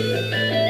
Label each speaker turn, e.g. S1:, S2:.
S1: Música